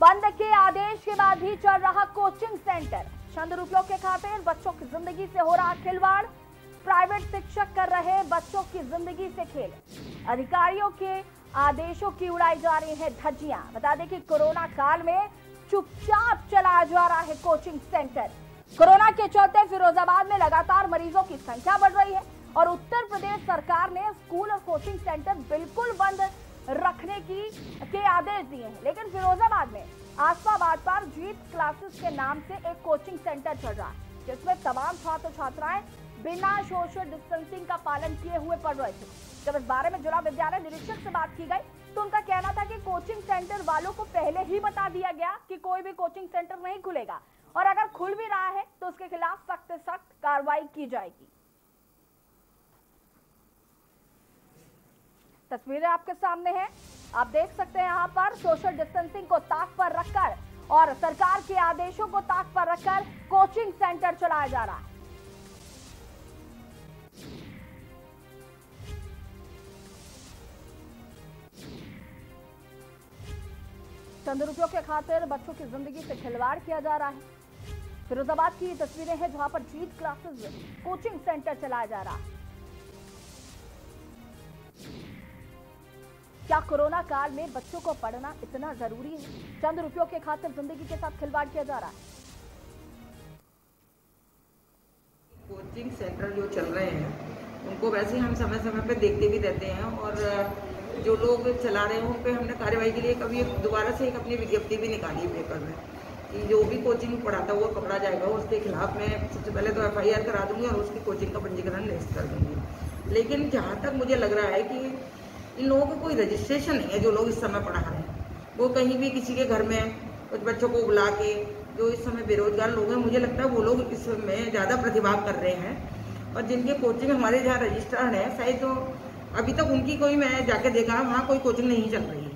बंद के आदेश के बाद भी चल रहा कोचिंग सेंटर। चंद रुपयों के खातिर बच्चों की ज़िंदगी से हो रहा खिलवाड़। प्राइवेट शिक्षक कर रहे बच्चों की ज़िंदगी से खेल। अधिकारियों के आदेशों की उड़ाई जा रही है धज्जियाँ। बता दें कि कोरोना काल में चुपचाप चलाया जा रहा है कोचिंग सेंटर। कोरोना के चलते फिरोजाबाद में लगातार मरीजों की संख्या बढ़ रही है और उत्तर प्रदेश सरकार ने स्कूल और कोचिंग सेंटर बिल्कुल बंद रखने की, के आदेश दिए हैं। लेकिन फिरोजाबाद में आसफाबाद पर जीत क्लासेस के नाम से एक कोचिंग सेंटर चल रहा है, जिसमें तमाम छात्र छात्राएँ बिना सोशल डिस्टेंसिंग का पालन किए हुए पढ़ रहे थे। जब इस बारे में जिला विद्यालय निरीक्षक से बात की गई तो उनका कहना था कि कोचिंग सेंटर वालों को पहले ही बता दिया गया कि कोई भी कोचिंग सेंटर नहीं खुलेगा। और अगर खुल भी रहा है तो उसके खिलाफ सख्त सख्त कार्रवाई की जाएगी। तस्वीरें आपके सामने हैं। आप देख सकते हैं यहाँ पर सोशल डिस्टेंसिंग को ताक पर रखकर और सरकार के आदेशों को ताक पर रखकर कोचिंग सेंटर चलाया जा रहा है। चंद रुपयों के खातिर बच्चों की ज़िंदगी से खिलवाड़ किया जा रहा है। फिरोजाबाद की ये तस्वीरें हैं जहाँ पर जीत क्लासेस कोचिंग सेंटर चलाया जा रहा है। कोरोना काल में बच्चों को पढ़ना इतना ज़रूरी है। चंद रुपयों के खातिर ज़िंदगी के साथ खिलवाड़ किया जा रहा है। कोचिंग सेंटर जो चल रहे हैं, उनको वैसे हम समय समय पे देखते भी रहते हैं और जो लोग चला रहे हैं, उन पर हमने कार्यवाही के लिए कभी दोबारा से एक अपनी विज्ञप्ति भी निकाली पेपर में कि जो भी कोचिंग पढ़ाता हुआ पकड़ा जाएगा। उसके खिलाफ मैं सबसे पहले तो एफआईआर करा दूँगी और उसकी कोचिंग का पंजीकरण निरस्त कर दूँगी लेकिन जहाँ तक मुझे लग रहा है कि इन लोगों को कोई रजिस्ट्रेशन नहीं है जो लोग इस समय पढ़ा रहे हैं। वो कहीं भी किसी के घर में कुछ बच्चों को बुला के जो इस समय बेरोजगार लोग हैं, मुझे लगता है वो लोग इस इसमें ज़्यादा प्रतिभाग कर रहे हैं। और जिनके कोचिंग हमारे जहाँ रजिस्टर्ड है, शायद तो अभी तक उनकी कोई मैं जाके देखा, वहाँ कोई कोचिंग नहीं चल रही है।